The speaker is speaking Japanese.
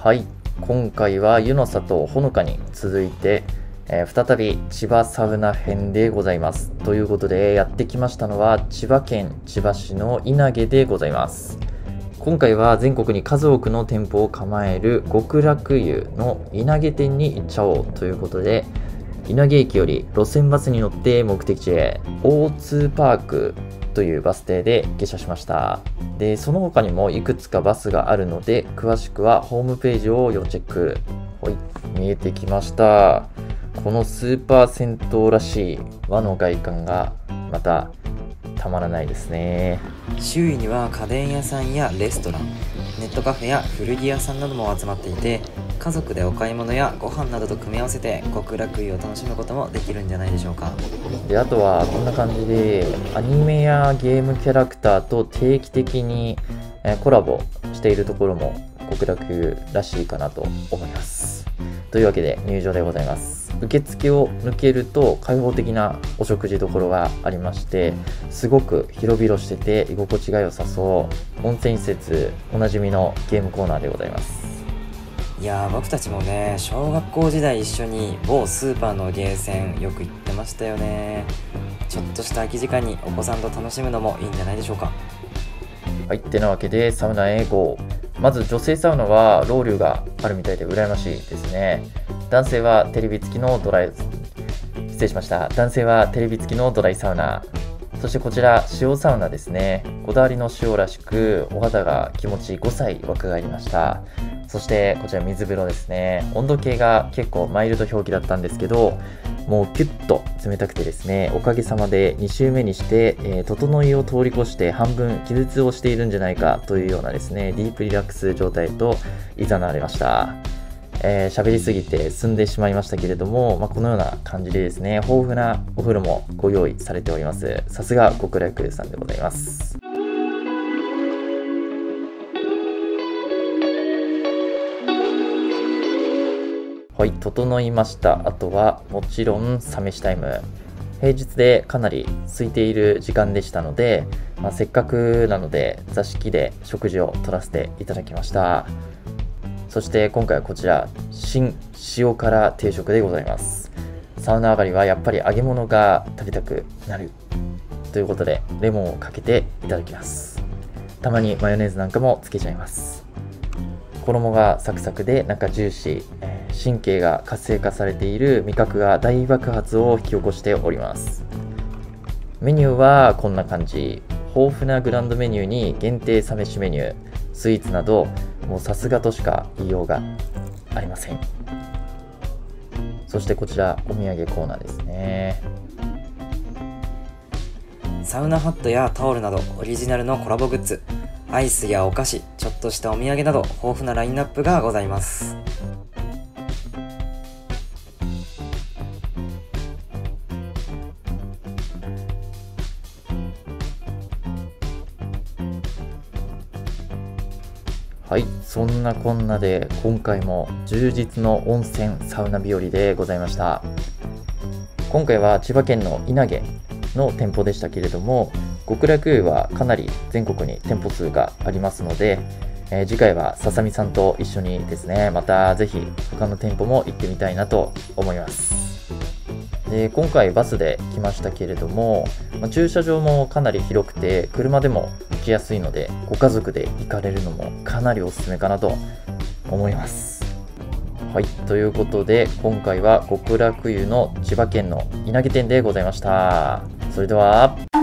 はい。今回は湯の里ほのかに続いて、えー、再び千葉サウナ編でございます。ということでやってきましたのは千葉県千葉市の稲毛でございます。今回は全国に数多くの店舗を構える極楽湯の稲毛店に行っちゃおうということで稲毛駅より路線バスに乗って目的地へ O2 パークというバス停で下車しました。でその他にもいくつかバスがあるので詳しくはホームページを要チェック。はい見えてきました。このスーパー銭湯らしい和の外観がまたたまらないですね。周囲には家電屋さんやレストランネットカフェや古着屋さんなども集まっていて家族でお買い物やご飯などと組み合わせて極楽湯を楽しむこともできるんじゃないでしょうか。であとはこんな感じでアニメやゲームキャラクターと定期的にコラボしているところも極楽湯らしいかなと思います。というわけで入場でございます。受付を抜けると開放的なお食事どころがありましてすごく広々してて居心地が良さそう。温泉施設おなじみのゲームコーナーでございます。いや僕たちもね小学校時代一緒に某スーパーのゲーセンよく行ってましたよね。ちょっとした空き時間にお子さんと楽しむのもいいんじゃないでしょうか。はいってなわけでサウナへ GO まず女性サウナはロウリュがあるみたいで羨ましいですね。男性はテレビ付きのドライ失礼しました。男性はテレビ付きのドライサウナ。そしてこちら塩サウナですね。こだわりの塩らしくお肌が気持ち5歳枠がありました。そしてこちら水風呂ですね温度計が結構マイルド表記だったんですけどもうキュッと冷たくてですねおかげさまで2週目にして、えー、整いを通り越して半分気絶をしているんじゃないかというようなですねディープリラックス状態と誘われましたえー、喋りすぎて済んでしまいましたけれども、まあ、このような感じでですね、豊富なお風呂もご用意されております。さすが極楽さんでございます。はい、整いました。あとは、もちろん、サ飯タイム。平日でかなり空いている時間でしたので、まあ、せっかくなので座敷で食事をとらせていただきました。そして今回はこちら、新塩辛定食でございます。サウナ上がりはやっぱり揚げ物が食べたくなる。ということで、レモンをかけていただきます。たまにマヨネーズなんかもつけちゃいます。衣がサクサクで中ジューシー。神経が活性化されている味覚が大爆発を引き起こしております。メニューはこんな感じ。豊富なグランドメニューに限定サ飯メニュースイーツなどもうさすがとしか言いようがありません。そしてこちらお土産コーナーですね。サウナハットやタオルなどオリジナルのコラボグッズアイスやお菓子ちょっとしたお土産など豊富なラインナップがございます。はい、そんなこんなで今回も充実の温泉サウナ日和でございました。今回は千葉県の稲毛の店舗でしたけれども極楽湯はかなり全国に店舗数がありますので、えー、次回はささみさんと一緒にですねまたぜひ他の店舗も行ってみたいなと思います。で今回バスで来ましたけれども、まあ、駐車場もかなり広くて車でもきやすいのでご家族で行かれるのもかなりおすすめかなと思います。はいということで今回は極楽湯の千葉県の稲毛店でございました。それでは。